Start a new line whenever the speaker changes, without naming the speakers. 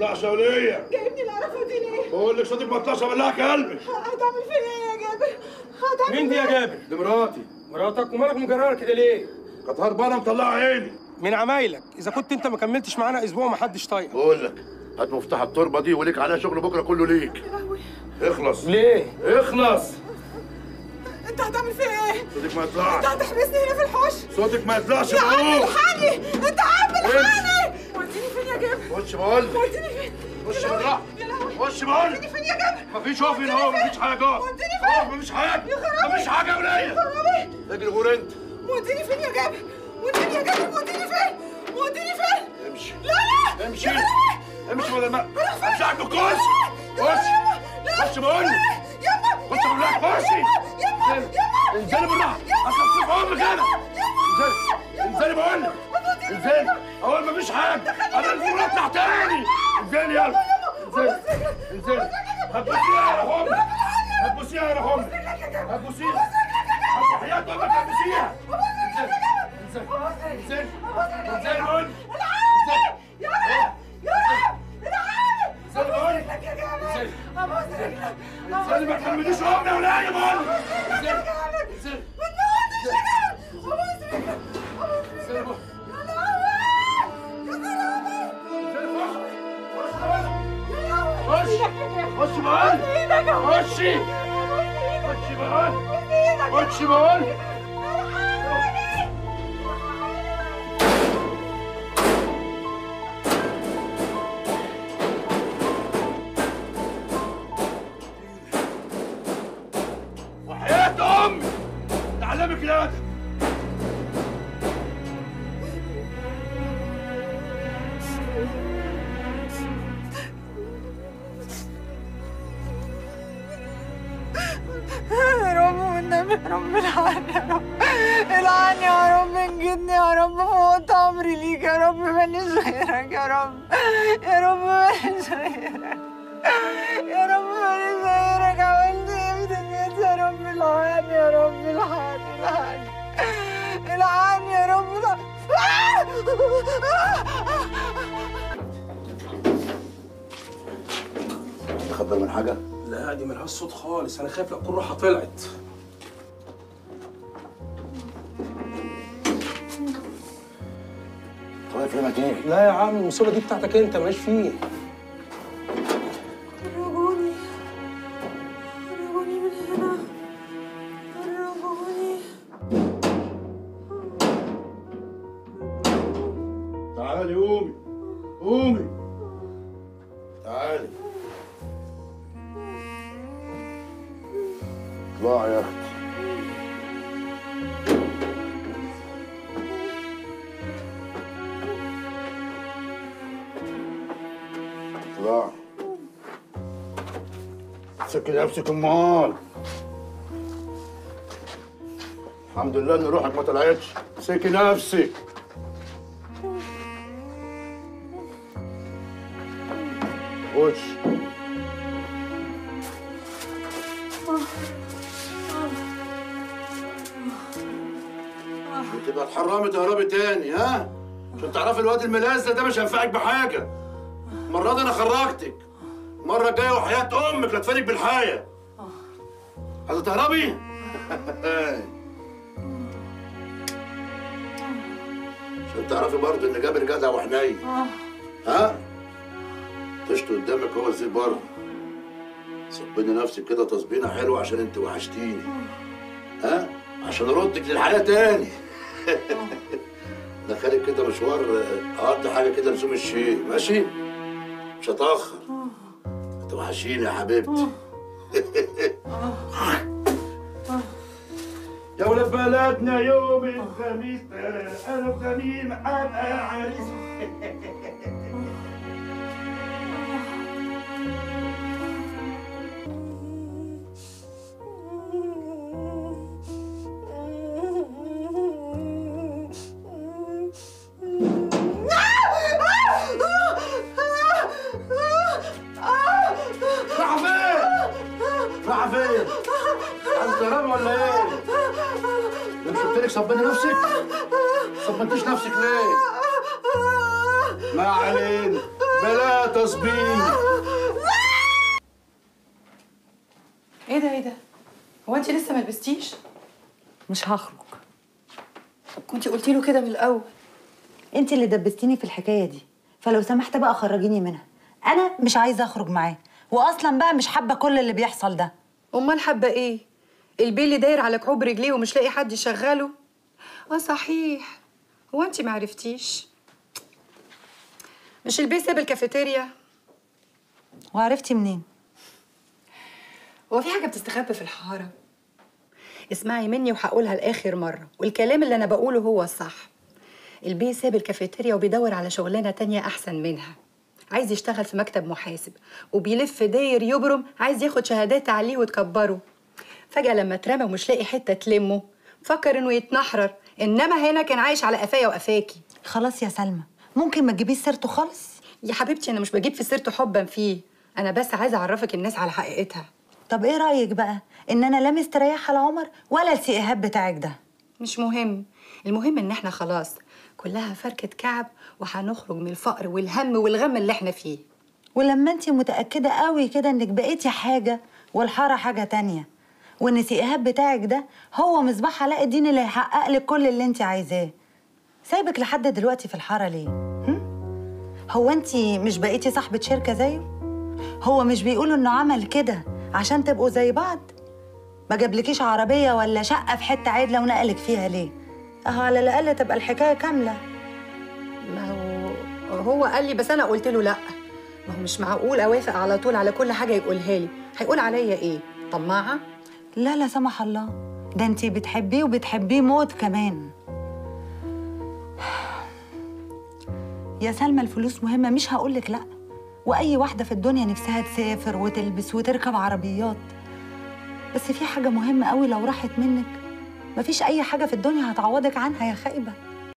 يا ولية.
جايبني القرفه دي ليه؟
بقول لك صوتك ما طلعش بالله قلبي
هتعمل فيا إيه يا جابر؟ هتعمل
مين دي يا جابر؟
دي مراتي.
مراتك ومالك مجررة كده ليه؟
كانت هربانه مطلعه عيني.
من عمايلك. إذا كنت أنت ما كملتش معانا أسبوع ما حدش طايقك.
بقول لك هات مفتاح التربة دي وليك عليها شغل بكرة كله ليك.
يا
اخلص.
ليه؟
اخلص.
أنت هتعمل فيا إيه؟
صوتك ما
أنت
يطلعش
هتحبسني هنا في الحوش؟
صوتك ما يطلعش
يا عم الحقني أنت عم الحقني
خش بقول لك
وديني فين؟
خش
يا
بالراحة.
يا
خش بقول لك
فين يا جابر؟
مفيش خوف هنا اهو مفيش حاجة. اهو
وديني فين؟
مفيش حاجة.
يا
مفيش حاجة يا وليه اجري غور انت.
وديني فين يا جابر؟ وديني يا جابر وديني فين؟ وديني فين؟
امشي.
لا لا.
امشي.
يا
امشي ولا ما؟ امشي عندك خش خش. بقول لك
يما
خش بقول لك خشي
يما يما
انزلي. بالراحة. اصفصف أمك أنا انزلي. انزلي بقول لك انزلي. أول ما فيش حاجة. أنا الفول اطلع تاني انزلي يلا. انزلي انزلي هتبوسيها يا رحمة هتبوسيها يا رحمة هتبوسيها حياة أمك هتبوسيها انزلي.
يا. رب. يا رب. العالم
انزلي بقول لك.
رجلك يا جابر
انزلي
ابوس رجلك
انزلي ما تحمليش امي ولا اي بقول لك. انزلي انزلي
ما تموتش يا جابر ابوس رجلك ابوس رجلك
خش خش بقول خشي خشي بقول. خشي بقول. وحياة أمي تعلمك الأدب
يا رب العن يا رب. العن يا رب انجدني يا رب موت أمري ليك يا رب مانيش غيرك يا رب. يا رب مانيش غيرك يا رب مانيش غيرك عملت إيه في دنيتي يا رب العن يا رب العن العن العن يا رب العن
تخبر من حاجة؟
لا دي ملهاش صوت خالص. أنا خايف لا تكون روحها طلعت
إيه؟
لا يا عم المصيبة دي بتاعتك انت ماليش فيه.
خرجوني خرجوني من هنا. خرجوني
تعالي قومي. قومي. امسكي نفسك امال الحمد لله إن روحك ما طلعتش. امسكي نفسك خش وتبقى اتحرمي تهربي تاني ها؟ عشان تعرفي الواد الملازق ده مش هينفعك بحاجة. المره دي أنا خرجتك. المره الجايه وحياة أمك لا تفادك بالحياة. عايزه تهربي؟ عشان تعرفي برضه إن جابر جدع وحنين. ها؟ طشت قدامك هو إزاي بره؟ صبني نفسك كده تصبينة حلوة عشان أنت وحشتيني. ها؟ عشان اردك للحياة تاني. دخلك كده مشوار آه، اقضي حاجة كده لزوم الشيء. ماشي؟ مش هتأخر. توحشيني يا حبيبتي. يا ولاد بلدنا يوم الخميس أنا وغنيم ابقى عريس. مش قلت لك صبني نفسك؟ صبنتيش نفسك ليه؟ ما علينا بلا تصبير
إيه ده إيه ده؟ هو انت لسه ما لبستيش؟
مش هخرج
طب كنتي قلتي له كده من الأول
انت اللي دبستيني في الحكاية دي فلو سمحت بقى خرجيني منها أنا مش عايزة أخرج معاه واصلا بقى مش حابة كل اللي بيحصل ده
أمال حابة إيه؟ البيه اللي داير على كعوب رجليه ومش لاقي حد يشغله؟ آه صحيح. هو انت ما عرفتيش؟ مش البيه ساب الكافيتيريا؟
وعرفتي منين؟
هو في حاجة بتستخبى في الحارة؟ اسمعي مني وهقولها لآخر مرة والكلام اللي أنا بقوله هو الصح. البيه ساب الكافيتيريا وبيدور على شغلانة تانية أحسن منها. عايز يشتغل في مكتب محاسب وبيلف داير يبرم عايز ياخد شهادات عليه وتكبره. فجأة لما اترمى ومش لاقي حتة تلمه فكر إنه يتنحرر. إنما هنا كان عايش على قفايا وقفاكي.
خلاص يا سلمى ممكن ما تجيبيش سيرته خالص؟
يا حبيبتي أنا مش بجيب في سيرته حبا فيه. أنا بس عايزة أعرفك الناس على حقيقتها.
طب إيه رأيك بقى؟ إن أنا لا مستريحة لعمر ولا السي ايهاب بتاعك ده.
مش مهم. المهم إن إحنا خلاص كلها فركة كعب وهنخرج من الفقر والهم والغم اللي إحنا فيه.
ولما انت متأكدة قوي كده إنك بقيتي حاجة والحارة حاجة تانية وإن سي ايهاب بتاعك ده هو مصباح علاء الدين اللي هيحقق لك كل اللي أنت عايزاه. سايبك لحد دلوقتي في الحارة ليه؟ هم؟ هو أنت مش بقيتي صاحبة شركة زيه؟ هو مش بيقولوا إنه عمل كده عشان تبقوا زي بعض؟ ما جابلكيش عربية ولا شقة في حتة عادله ونقلك فيها ليه؟ أهو على الأقل تبقى الحكاية كاملة.
ما هو هو قال لي بس أنا قلت له لأ. ما هو مش معقول أوافق على طول على كل حاجة يقولها لي. هيقول عليا إيه؟ طماعة؟
لا لا سمح الله. ده انت بتحبيه وبتحبيه موت كمان. يا سلمى الفلوس مهمة مش هقولك لأ. وأي واحدة في الدنيا نفسها تسافر وتلبس وتركب عربيات. بس في حاجة مهمة قوي لو راحت منك. مفيش أي حاجة في الدنيا هتعوضك عنها يا خايبة